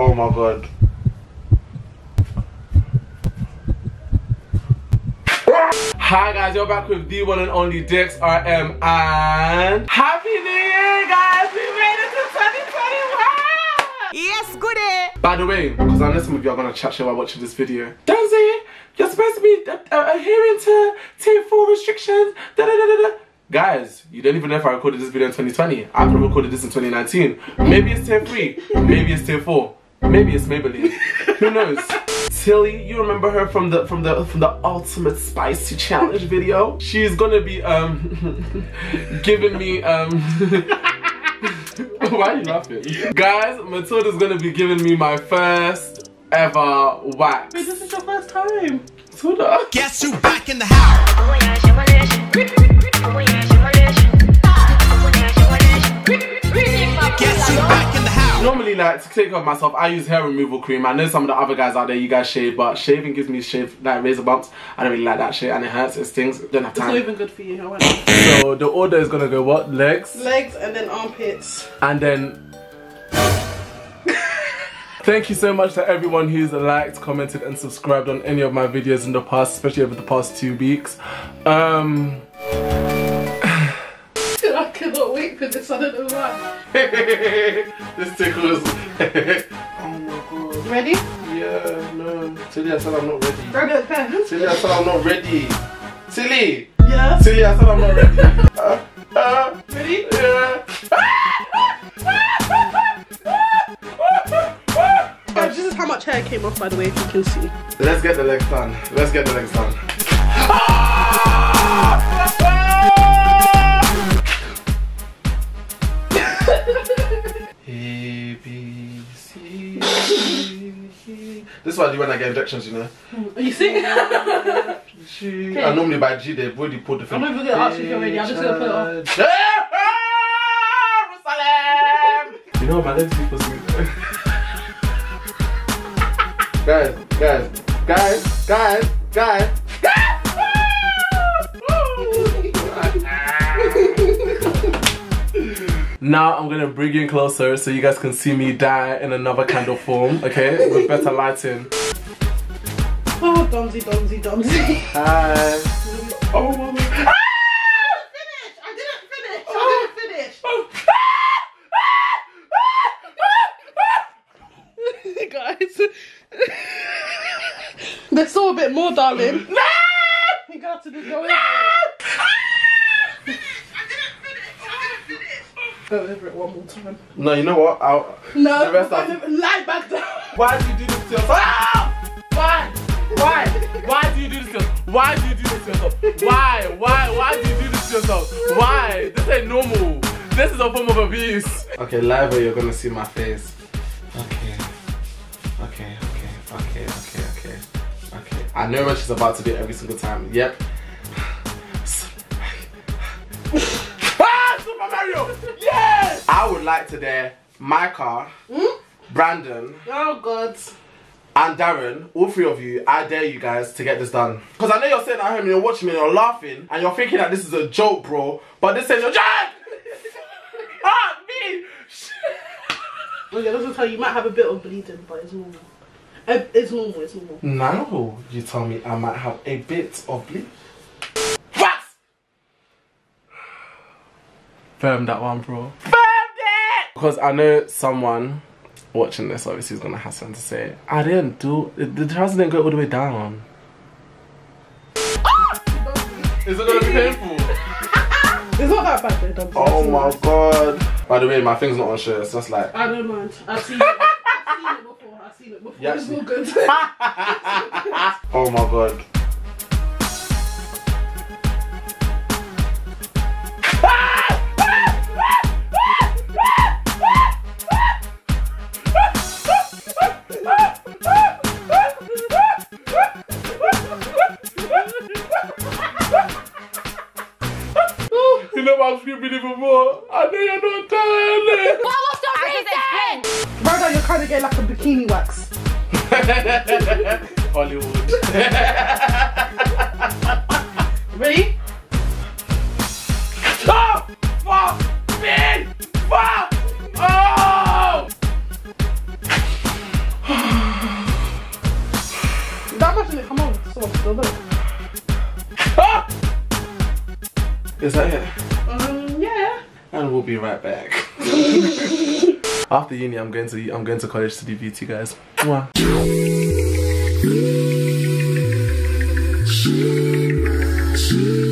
Oh my god. Hi guys, you're back with the one and only DXRM and Happy New Year guys! We made it to 2021! Yes, goody. By the way, because I know some of you are gonna chat shit while watching this video. Donzie, you're supposed to be uh, uh, adhering to tier 4 restrictions. Da, da, da, da, da. Guys, you don't even know if I recorded this video in 2020. I could have recorded this in 2019. Maybe it's tier 3, maybe it's tier 4, maybe it's Maybelline. Who knows? Tilly, you remember her from the from the from the Ultimate Spicy Challenge video? She's gonna be um giving me um Why are you laughing? Guys, Matilda's gonna be giving me my first ever wax. Wait, this is your first time. Matilda. Guess who back in the house? Like to take care of myself, I use hair removal cream. I know some of the other guys out there, you guys shave, but shaving gives me shave like razor bumps. I don't really like that shit, and it hurts, it stings. Don't have time. It's not even good for you. So the order is gonna go what? Legs, legs and then armpits. and then. Thank you so much to everyone who's liked, commented, and subscribed on any of my videos in the past, especially over the past two weeks. Um. I cannot wait for this. I don't know this tickles. oh my god. Ready? Yeah, no. Tilly, I said I'm not ready. Throw the pen. Tilly, I said I'm not ready. Tilly! Yes. Tilly, I said I'm not ready. Uh, uh, Ready? yeah. This is how much hair came off, by the way, if you can see. Let's get the legs done. Let's get the legs done. This is what I do when I get injections, you know. You see? G. I normally by G, they've already pulled the thing. I'm not even gonna ask you if you're ready, I'm just gonna put it on. You know what my legs are supposed guys, guys, guys, guys, guys. Now I'm gonna bring you in closer so you guys can see me die in another kind of form, okay? With better lighting. Oh, Donzie, Donzie, Donzie. Hi. Oh, oh mama. finish! Ah! I didn't finish! I didn't oh. finish! Oh. Ah! Ah! Guys. There's still a bit more, darling. No! You got to do go over it. Go over it one more time. No, you know what? I'll, No, The rest I of- never- lie back down. Why do you do this to yourself? Ah! Why? Why? Why do you do this to yourself? Why do you do this to yourself? Why? Why? Why do you do this to yourself? Why? This ain't normal. This is a form of abuse. Okay, live where you're gonna see my face. Okay. Okay, okay, okay, okay, okay. Okay. I know what she's about to do every single time. Yep. Like to dare Micah, Brandon, Oh, God. and Darren, all three of you, I dare you guys to get this done. Because I know you're sitting at home and you're watching me and you're laughing and you're thinking that this is a joke, bro. But this ain't a joke! ah, me! Okay, let's tell you, you might have a bit of bleeding, but it's normal. Uh, It's normal, it's normal. Now you tell me I might have a bit of bleed. What? Firm that one, bro. Firm it! Because I know someone watching this obviously is gonna have something to say. I didn't do the the trousers didn't go all the way down. Is it gonna be painful? It's not that bad, though, Oh my not. god. By the way, my thing's not on shirt, it's just like I don't mind. I've seen it. I've seen it before. I've seen it before. Yeah, it's all good. Oh my god. want three more. I know you're not tired. What the I reason? Right now, you're kind of getting like a bikini wax. Hollywood. Ready? Oh! Fuck! Man! Fuck! Oh! that come out so much, doesn't it? Ah! Is that it? Yeah. And we'll be right back. After uni, I'm going to I'm going to college to do beauty, guys. Mwah. She